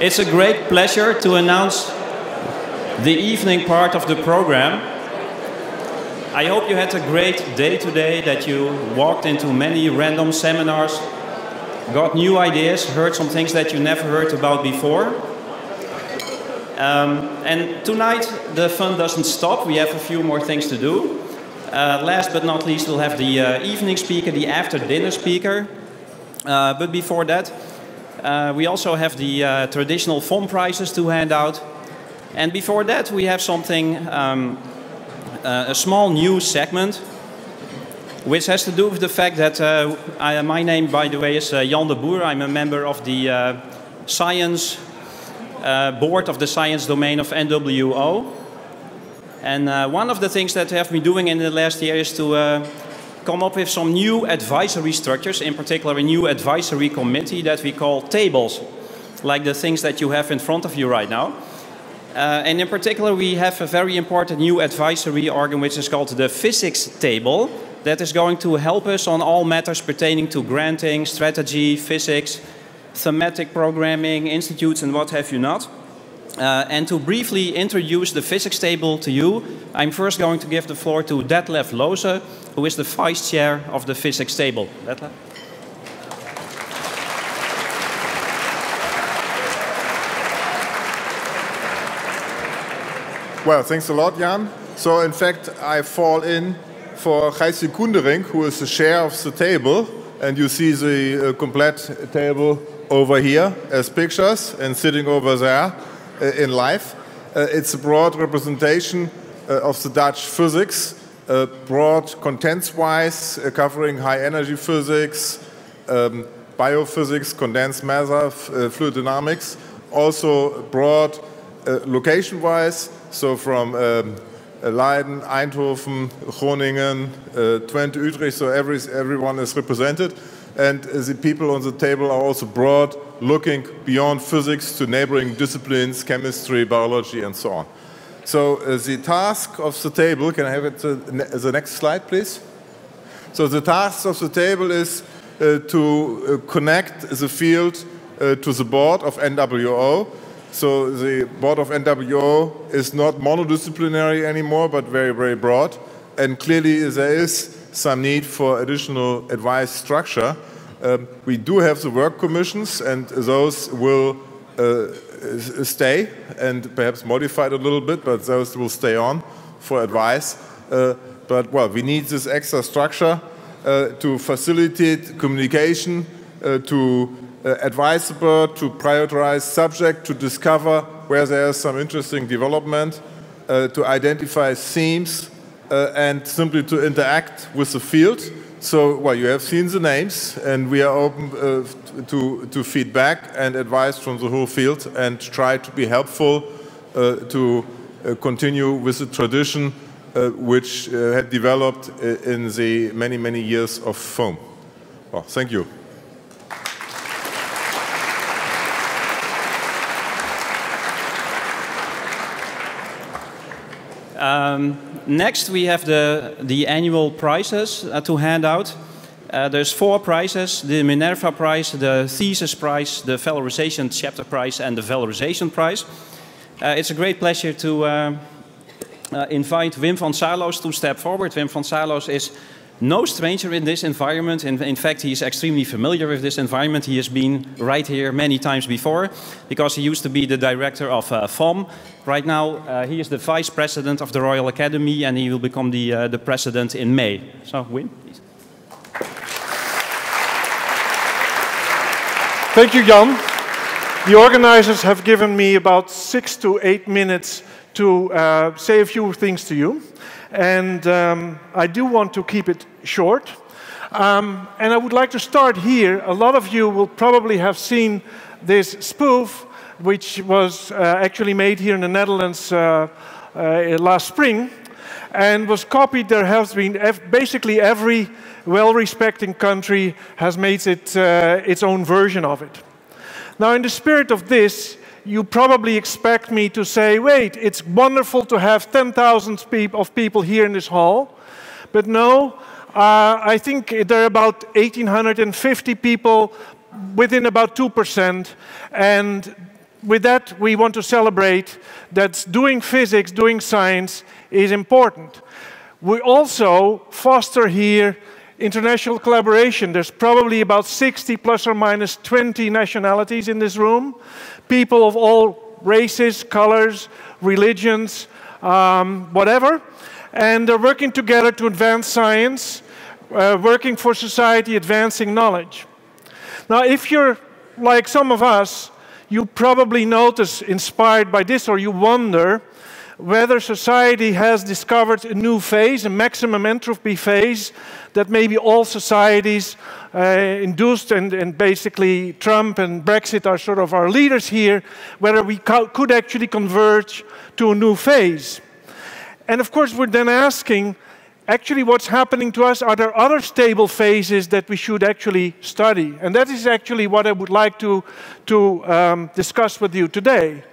It's a great pleasure to announce the evening part of the program. I hope you had a great day today, that you walked into many random seminars, got new ideas, heard some things that you never heard about before. Um, and tonight, the fun doesn't stop. We have a few more things to do. Uh, last but not least, we'll have the uh, evening speaker, the after dinner speaker. Uh, but before that, uh, we also have the uh, traditional FOM prizes to hand out. And before that, we have something, um, uh, a small new segment, which has to do with the fact that I, my name, by the way, is Jan de Boer. I'm a member of the science board of the science domain of NWO. And uh, one of the things that I have been doing in the last year is to uh, come up with some new advisory structures, in particular a new advisory committee that we call tables, like the things that you have in front of you right now. Uh, and in particular, we have a very important new advisory organ, which is called the physics table, that is going to help us on all matters pertaining to granting, strategy, physics, thematic programming, institutes, and what have you not. Uh, and to briefly introduce the physics table to you, I'm first going to give the floor to Detlef Lohse, who is the vice chair of the physics table. Detlef? Well, thanks a lot, Jan. So, in fact, I fall in for Gijsje Koenderink, who is the chair of the table. And you see the uh, complete table over here as pictures and sitting over there. Uh, in life. Uh, it's a broad representation uh, of the Dutch physics, broad contents-wise, covering high-energy physics, um, biophysics, condensed matter, fluid dynamics, also broad location-wise, so from um, Leiden, Eindhoven, Groningen, uh, Twente, Utrecht, so every, everyone is represented. And the people on the table are also broad, looking beyond physics to neighboring disciplines, chemistry, biology, and so on. So uh, the task of the table, can I have it uh, the next slide, please? So the task of the table is uh, to uh, connect the field uh, to the board of NWO. So the board of NWO is not monodisciplinary anymore, but very, very broad. And clearly there is some need for additional advice structure. Um, we do have the work commissions, and those will uh, stay and perhaps modified a little bit, but those will stay on for advice. Uh, but well, we need this extra structure uh, to facilitate communication, uh, to uh, advise the to prioritize subject, to discover where there is some interesting development, uh, to identify themes, and simply to interact with the field. So, well, you have seen the names, and we are open uh, to, to feedback and advice from the whole field and try to be helpful uh, to uh, continue with the tradition uh, which uh, had developed uh, in the many, many years of FOM. Well, thank you. Um, next, we have the, the annual prizes uh, to hand out. Uh, there's four prizes, the Minerva Prize, the Thesis Prize, the Valorization Chapter Prize, and the Valorization Prize. Uh, it's a great pleasure to uh, uh, invite Wim van Saarloos to step forward. Wim van Saarloos is no stranger in this environment. In, in, fact, he is extremely familiar with this environment. He has been right here many times before because he used to be the director of uh, FOM. Right now, uh, he is the vice president of the Royal Academy and he will become the, uh, the president in May. So, Wim, please. Thank you, Jan. The organizers have given me about six to eight minutes to uh, say a few things to you. And um, I do want to keep it short. Um, and I would like to start here. A lot of you will probably have seen this spoof, which was uh, actually made here in the Netherlands uh, uh, last spring and was copied. There has been basically every well-respecting country has made it uh, its own version of it. Now, in the spirit of this, you probably expect me to say, wait, it's wonderful to have 10,000 of people here in this hall. But no, uh, I think there are about 1,850 people within about 2%. And with that, we want to celebrate that doing physics, doing science is important. We also foster here international collaboration. There's probably about 60 plus or minus 20 nationalities in this room, people of all races, colors, religions, um, whatever. And they're working together to advance science, uh, working for society, advancing knowledge. Now, if you're like some of us, you probably notice, inspired by this, or you wonder whether society has discovered a new phase, a maximum entropy phase, that maybe all societies uh, induced, and, and, basically Trump and Brexit are sort of our leaders here, whether we could actually converge to a new phase. And of course, we're then asking, actually what's happening to us, are there other stable phases that we should actually study? And that is actually what I would like to, to um, discuss with you today.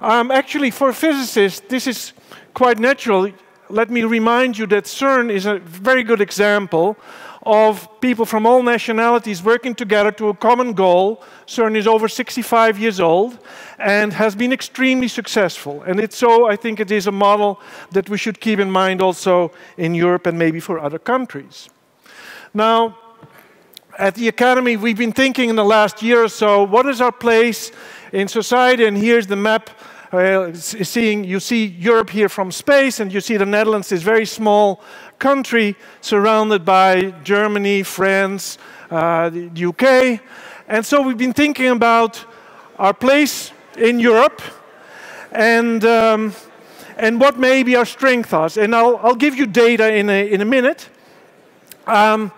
Um, actually, for physicists, this is quite natural. Let me remind you that CERN is a very good example of people from all nationalities working together to a common goal. CERN is over 65 years old and has been extremely successful. And it's so, I think it is a model that we should keep in mind also in Europe and maybe for other countries. Now, at the Academy, we've been thinking in the last year or so, what is our place in society? And here's the map uh, seeing, you see Europe here from space, and you see the Netherlands, this very small country surrounded by Germany, France, uh, the UK. And so we've been thinking about our place in Europe and, um, and what maybe our strength are. And I'll, I'll give you data in a, in a minute. Um,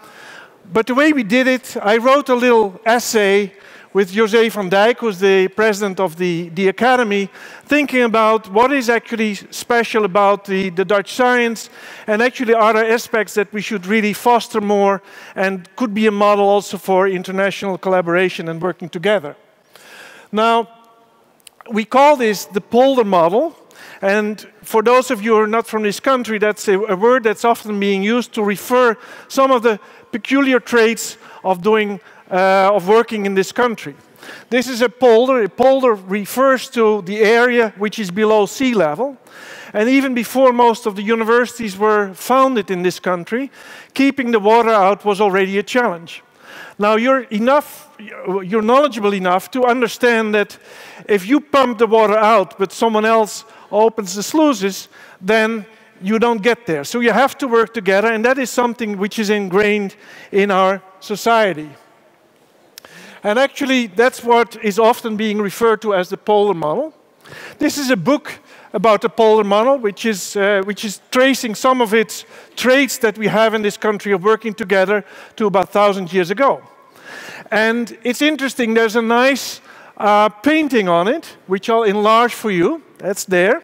but the way we did it, I wrote a little essay with José van Dijck, who's the president of the, the Academy, thinking about what is actually special about the, the Dutch science and actually other aspects that we should really foster more and could be a model also for international collaboration and working together. Now, we call this the Polder model. And for those of you who are not from this country, that's a, a word that's often being used to refer some of the peculiar traits of doing Uh, of working in this country. This is a polder. A polder refers to the area which is below sea level. And even before most of the universities were founded in this country, keeping the water out was already a challenge. Now you're enough, you're knowledgeable enough to understand that if you pump the water out, but someone else opens the sluices, then you don't get there. So you have to work together, and that is something which is ingrained in our society. And actually, that's what is often being referred to as the polder model. This is a book about the polder model, which is, uh, which is tracing some of its traits that we have in this country of working together to about 1,000 years ago. And it's interesting, there's a nice uh, painting on it, which I'll enlarge for you. That's there.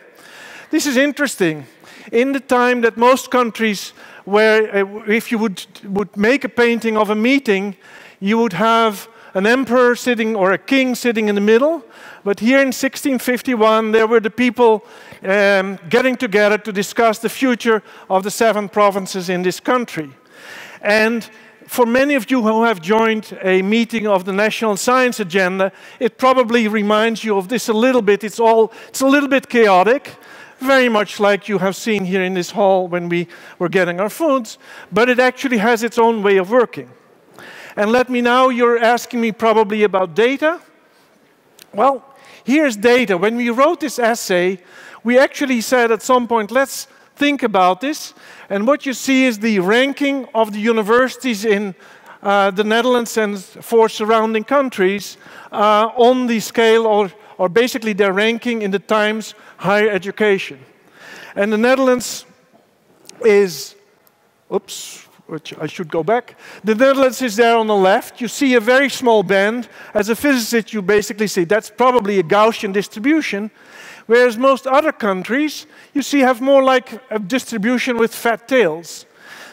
This is interesting. In the time that most countries where uh, if you would, would make a painting of a meeting, you would have an emperor sitting or a king sitting in the middle. But here in 1651, there were the people um, getting together to discuss the future of the seven provinces in this country. And for many of you who have joined a meeting of the National Science Agenda, it probably reminds you of this a little bit. It's, all, it's a little bit chaotic, very much like you have seen here in this hall when we were getting our foods, but it actually has its own way of working. And let me now, you're asking me probably about data. Well, here's data. When we wrote this essay, we actually said at some point, let's think about this. And what you see is the ranking of the universities in uh, the Netherlands and four surrounding countries uh, on the scale, or, or basically their ranking in the Times Higher Education. And the Netherlands is, oops, which I should go back. The Netherlands is there on the left. You see a very small band. As a physicist, you basically see that's probably a Gaussian distribution, whereas most other countries, you see, have more like a distribution with fat tails.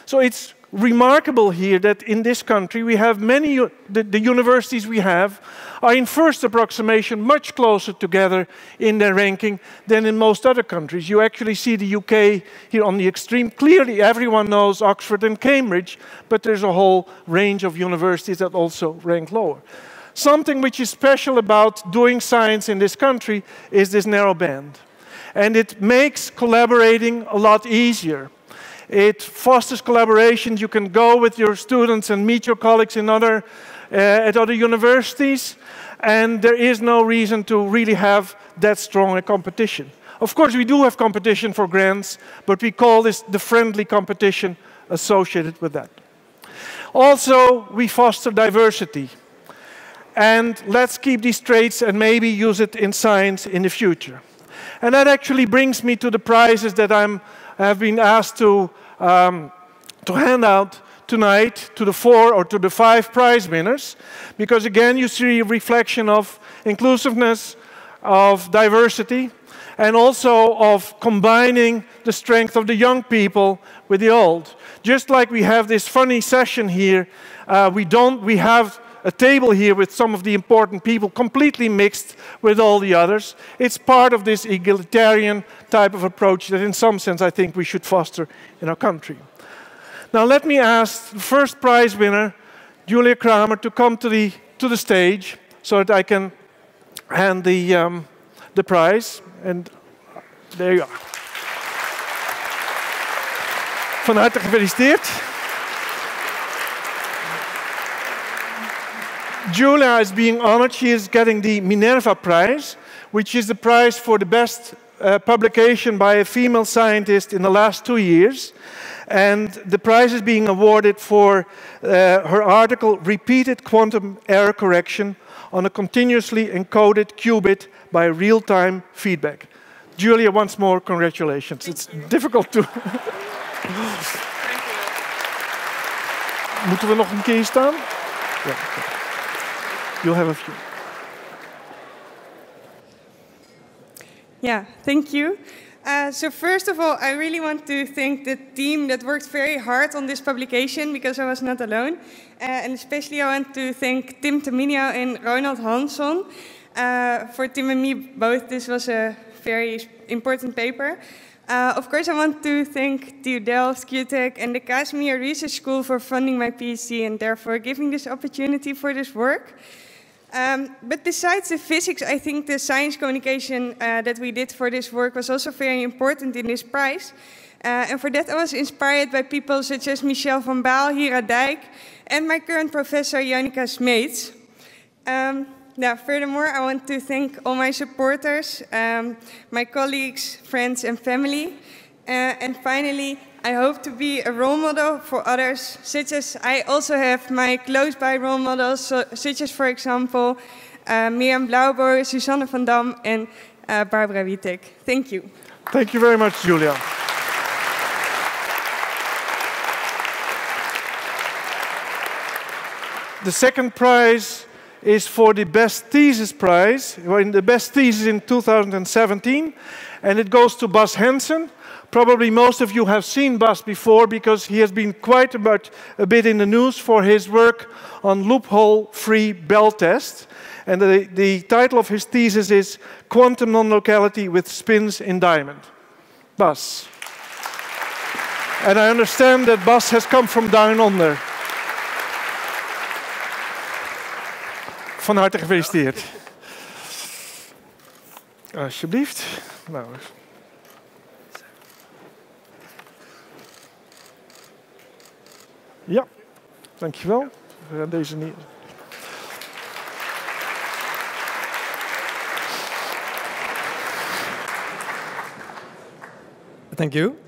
So it's remarkable here that in this country we have many, the, the, universities we have are in first approximation much closer together in their ranking than in most other countries. You actually see the UK here on the extreme. Clearly everyone knows Oxford and Cambridge, but there's a whole range of universities that also rank lower. Something which is special about doing science in this country is this narrow band. And it makes collaborating a lot easier. It fosters collaboration. You can go with your students and meet your colleagues in other, uh, at other universities. And there is no reason to really have that strong a competition. Of course, we do have competition for grants, but we call this the friendly competition associated with that. Also, we foster diversity. And let's keep these traits and maybe use it in science in the future. And that actually brings me to the prizes that I'm, have been asked to, um, to hand out tonight to the four or to the five prize winners. Because again, you see a reflection of inclusiveness, of diversity, and also of combining the strength of the young people with the old. Just like we have this funny session here, uh, we, don't, we have a table here with some of the important people completely mixed with all the others. It's part of this egalitarian type of approach that in some sense I think we should foster in our country. Now let me ask the first prize winner, Julia Cramer, to come to the, to the stage so that I can hand the, um, the prize. And there you are. Van harte gefeliciteerd. Julia is being honored. She is getting the Minerva Prize, which is the prize for the best uh, publication by a female scientist in the last two years. And the prize is being awarded for uh, her article, Repeated Quantum Error Correction on a Continuously Encoded Qubit by Real-Time Feedback. Julia, once more, congratulations. Thank it's you. difficult to... Moeten we nog een keer staan? Ja. You'll have a few. Yeah, thank you. Uh, so first of all, I really want to thank the team that worked very hard on this publication because I was not alone. Uh, and especially I want to thank Tim Taminiau and Ronald Hanson. Uh, for Tim and me both, this was a very important paper. Uh, of course, I want to thank TU Delft, QuTech, and the Casimir Research School for funding my PhD and therefore giving this opportunity for this work. Um, but besides the physics, I think the science communication uh, that we did for this work was also very important in this prize. Uh, and for that, I was inspired by people such as Michel van Baal, Hira Dijk, and my current professor, Ionica Smeets. Um, now, furthermore, I want to thank all my supporters, um, my colleagues, friends, and family. Uh, and finally, I hope to be a role model for others, such as I also have my close by role models, so, such as, for example, uh, Mirjam Blaauboer, Susanne van Dam, and uh, Barbara Witek. Thank you. Thank you very much, Julia. The second prize is for the best thesis prize, in the best thesis in 2017, and it goes to Bas Hensen. Probably most of you have seen Bas before because he has been quite a bit, a bit in the news for his work on loophole-free Bell test. And the, the title of his thesis is Quantum Non-Locality with Spins in Diamond. Bas. And I understand that Bas has come from down under. Van harte gefeliciteerd. Alsjeblieft. Nou. Ja, dankjewel. We gaan deze niet. Thank you.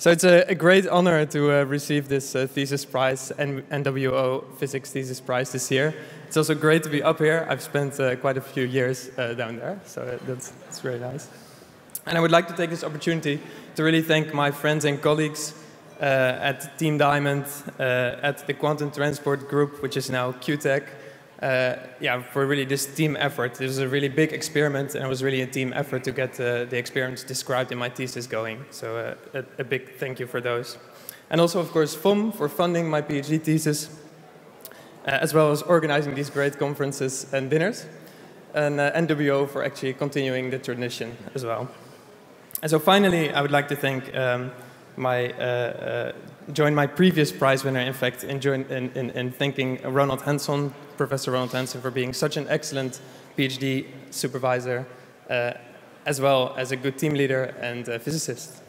So it's a, a great honor to uh, receive this uh, thesis prize, and NWO Physics Thesis Prize this year. It's also great to be up here. I've spent uh, quite a few years uh, down there, so that's, that's very nice. And I would like to take this opportunity to really thank my friends and colleagues uh, at Team Diamond, uh, at the Quantum Transport Group, which is now QuTech, yeah, for really this team effort. It was a really big experiment, and it was really a team effort to get uh, the experiments described in my thesis going. So uh, a, a, big thank you for those. And also, of course, FOM for funding my PhD thesis, uh, as well as organizing these great conferences and dinners, and uh, NWO for actually continuing the tradition as well. And so finally, I would like to thank um, my uh, uh, join my previous prize winner, in fact, in, join, in, in, in thanking Ronald Hanson, Professor Ronald Hanson, for being such an excellent PhD supervisor, uh, as well as a good team leader and physicist.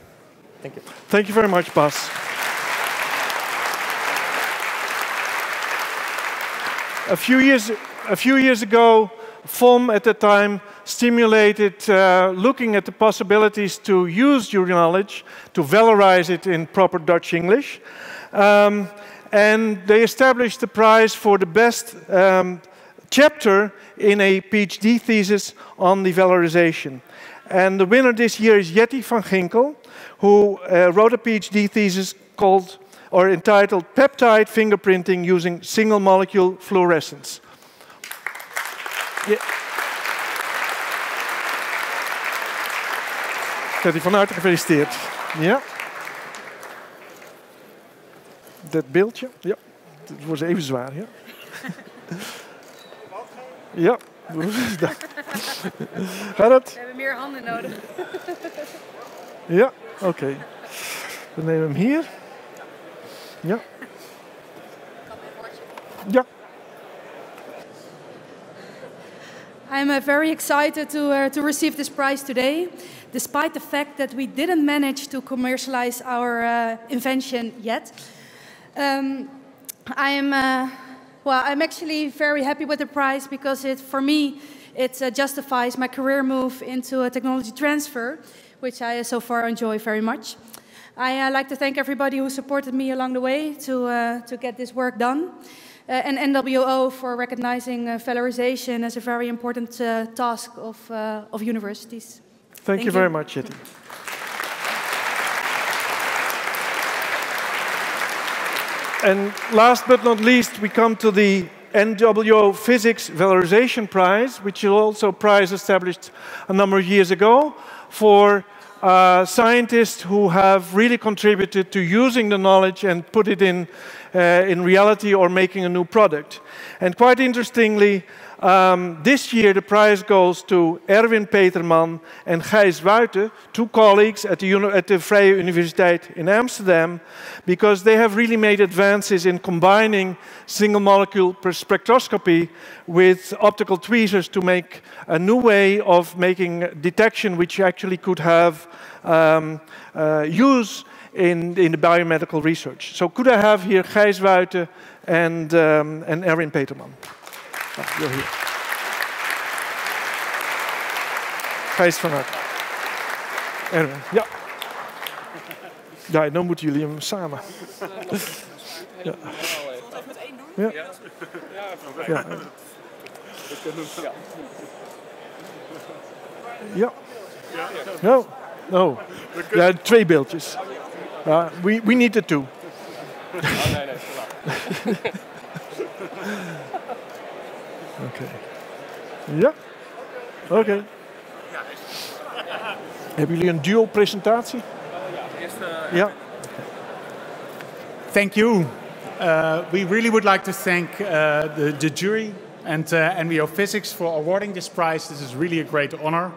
Thank you. Thank you very much, Bas. a few years, a few years ago, FOM at the time stimulated uh, looking at the possibilities to use your knowledge, to valorize it in proper Dutch English. Um, and they established the prize for the best um, chapter in a PhD thesis on the valorization. And the winner this year is Jetty van Ginkel, who uh, wrote a PhD thesis called or entitled Peptide Fingerprinting Using Single Molecule Fluorescence. Ja. Jetty, van harte gefeliciteerd. Ja. Dat beeldje, ja. Het wordt even zwaar, ja. Ja. Gaat het? We hebben meer handen nodig. Ja, oké. Okay. Dan nemen we hem hier. Ja. Ja. I'm uh, very excited to, uh, to receive this prize today, despite the fact that we didn't manage to commercialize our uh, invention yet. Um, I'm, uh, well, I'm actually very happy with the prize because it, for me, it uh, justifies my career move into a technology transfer, which I so far enjoy very much. I uh, like to thank everybody who supported me along the way to, uh, to get this work done. Uh, and NWO for recognizing uh, valorization as a very important uh, task of, uh, of universities. Thank, thank you, you, very much, Jetty. and last but not least, we come to the NWO Physics Valorization Prize, which is also a prize established a number of years ago for uh, scientists who have really contributed to using the knowledge and put it in, uh, in reality or making a new product. And quite interestingly, um, this year the prize goes to Erwin Peterman and Gijs Wuite, two colleagues at the, at the Vrije Universiteit in Amsterdam, because they have really made advances in combining single molecule spectroscopy with optical tweezers to make a new way of making detection which actually could have um, uh, use in, in the biomedical research. So could I have here Gijs Wuite and, um, and Erwin Peterman? You're here. Gijs van Hart. Erwin, ja. Ja, dan moeten jullie hem samen. Ja. Ja. Ja. Ja. Ja. Oh. Ja, twee beeldjes. Ja, we, we need the two. Oh, nee, nee, Ja? Oké. Okay. Hebben jullie een duo-presentatie? Ja. Thank you. Uh, we really would like to thank uh, the, the jury and uh, NWO Physics for awarding this prize. This is really a great honor.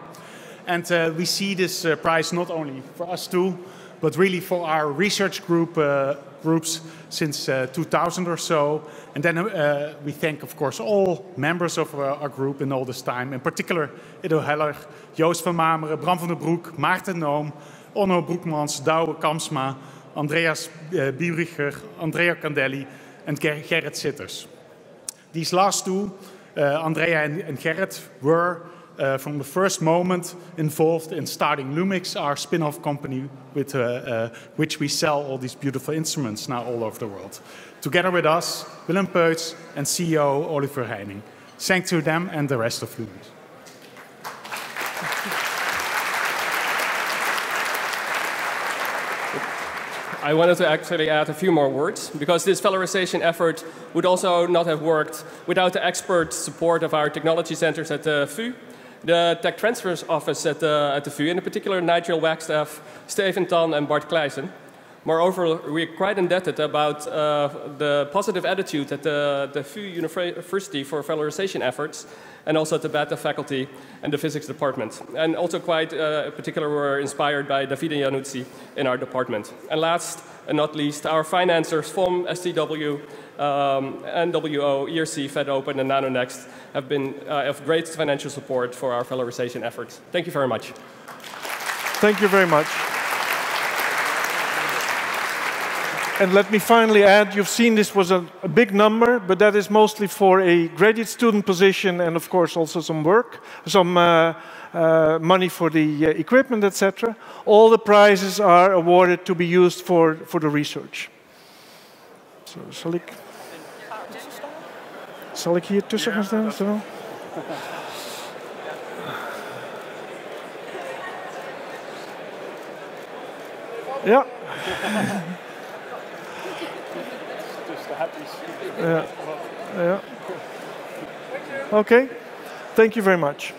And uh, we see this uh, prize not only for us two, but really for our research group uh, groups since uh, 2000 or so. And then uh, we thank, of course, all members of uh, our group in all this time. In particular, Ido Heller, Joost van Mameren, Bram van der Broek, Maarten Noom, Onno Broekmans, Douwe Kamsma, Andreas uh, Biebricher, Andrea Candelli and Gerrit Sitters. These last two, uh, Andrea and, and Gerrit, were uh, from the first moment involved in starting LUMICKS, our spin-off company with uh, uh, which we sell all these beautiful instruments now all over the world. Together with us, Willem Peuts and CEO Oliver Heining. Thanks to them and the rest of LUMICKS. I wanted to actually add a few more words because this valorization effort would also not have worked without the expert support of our technology centers at the VU the tech transfers office at the, at the VU, in particular Nigel Wagstaff, Steven Tan, and Bart Kleijsen, Moreover, we're quite indebted about uh, the positive attitude at the, the VU University for valorization efforts and also at the BATA faculty and the physics department. And also quite uh, particular, we're inspired by Davide Iannuzzi in our department. And last and not least, our financiers from STW, um, NWO, ERC, FedOpen, and NanoNext have been uh, of great financial support for our valorization efforts. Thank you very much. Thank you very much. And let me finally add, you've seen this was a, a, big number, but that is mostly for a graduate student position and of course also some work, some uh, uh, money for the uh, equipment, etc. All the prizes are awarded to be used for, for the research. So, zal ik, zal ik hier tussen gaan staan? Zo? Ja. Yeah. Okay. Thank you very much.